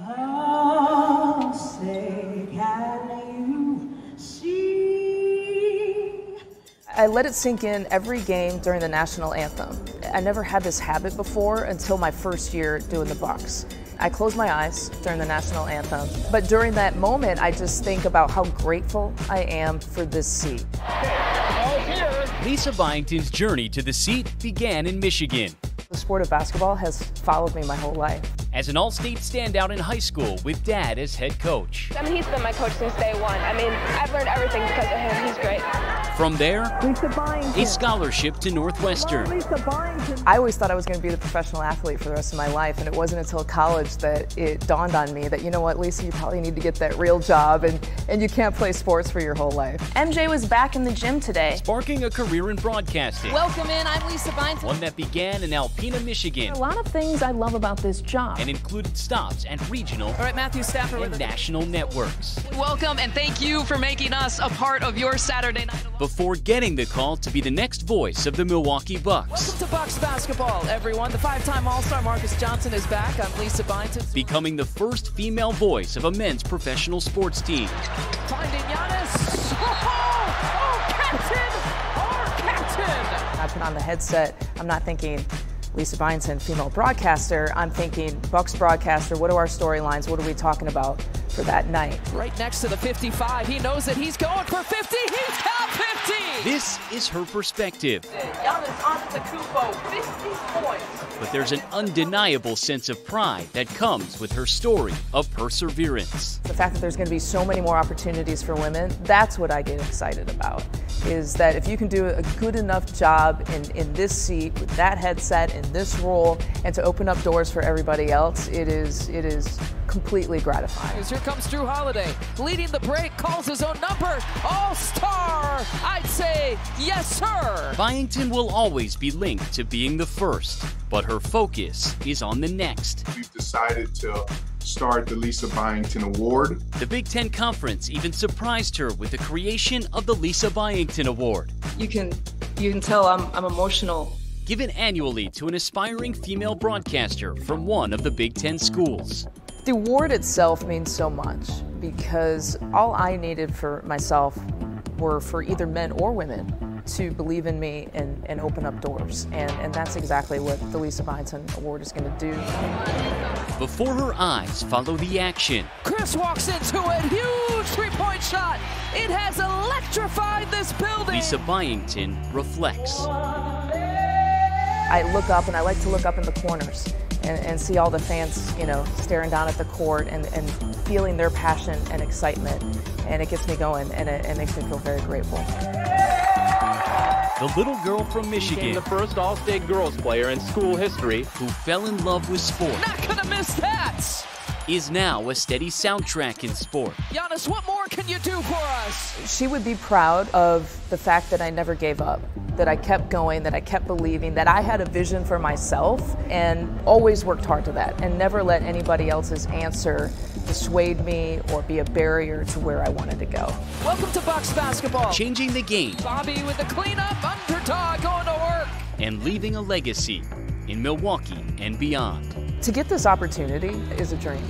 Oh, say, can you see? I let it sink in every game during the national anthem. I never had this habit before until my first year doing the Bucks. I close my eyes during the national anthem, but during that moment, I just think about how grateful I am for this seat. Lisa Byington's journey to the seat began in Michigan. The sport of basketball has followed me my whole life. As an all state standout in high school with dad as head coach. I mean, he's been my coach since day one. I mean, I've learned everything because of him. He's great. From there, a scholarship to Northwestern. I always thought I was going to be the professional athlete for the rest of my life, and it wasn't until college that it dawned on me that, you know what, Lisa, you probably need to get that real job, and, and you can't play sports for your whole life. MJ was back in the gym today. Sparking a career in broadcasting. Welcome in, I'm Lisa Bynes. One that began in Alpena, Michigan. A lot of things I love about this job. And included stops at regional All right, Matthew Stafford and national networks. Welcome and thank you for making us a part of your Saturday night. Before getting the call to be the next voice of the Milwaukee Bucks. Welcome to Bucks basketball, everyone. The five-time All-Star Marcus Johnson is back. I'm Lisa Byington. Becoming the first female voice of a men's professional sports team. Finding Giannis. Oh, oh captain! Our captain! I put on the headset, I'm not thinking Lisa Byington, female broadcaster. I'm thinking Bucks broadcaster. What are our storylines? What are we talking about for that night? Right next to the 55. He knows that he's going for 50. He's got 50. This is her perspective. Giannis Antetokounmpo, 50 points. But there's an undeniable sense of pride that comes with her story of perseverance. The fact that there's going to be so many more opportunities for women, that's what I get excited about. Is that if you can do a good enough job in, in this seat with that headset in this role and to open up doors for everybody else, it is it is completely gratifying. Here comes Jrue Holiday, leading the break, calls his own number. All star! I'd say yes, sir. Byington will always be linked to being the first, but her focus is on the next. We've decided to start the Lisa Byington Award. The Big Ten Conference even surprised her with the creation of the Lisa Byington Award. You can you can tell I'm, I'm emotional. Given annually to an aspiring female broadcaster from one of the Big Ten schools. The award itself means so much because all I needed for myself were for either men or women to believe in me and, and open up doors. And, and that's exactly what the Lisa Byington Award is going to do. Before her eyes follow the action. Khris walks into a huge three-point shot. It has electrified this building. Lisa Byington reflects. I look up and I like to look up in the corners and, and see all the fans, you know, staring down at the court and, and feeling their passion and excitement. And it gets me going and it, it makes me feel very grateful. The little girl from Michigan, the first All-State girls player in school history, who fell in love with sport, Not gonna miss that. is now a steady soundtrack in sport. Giannis, what more can you do for us? She would be proud of the fact that I never gave up, that I kept going, that I kept believing, that I had a vision for myself and always worked hard to that and never let anybody else's answer dissuade me or be a barrier to where I wanted to go. Welcome to Bucks basketball. Changing the game Bobby with the cleanup, underdog going to work. and leaving a legacy in Milwaukee and beyond. To get this opportunity is a dream.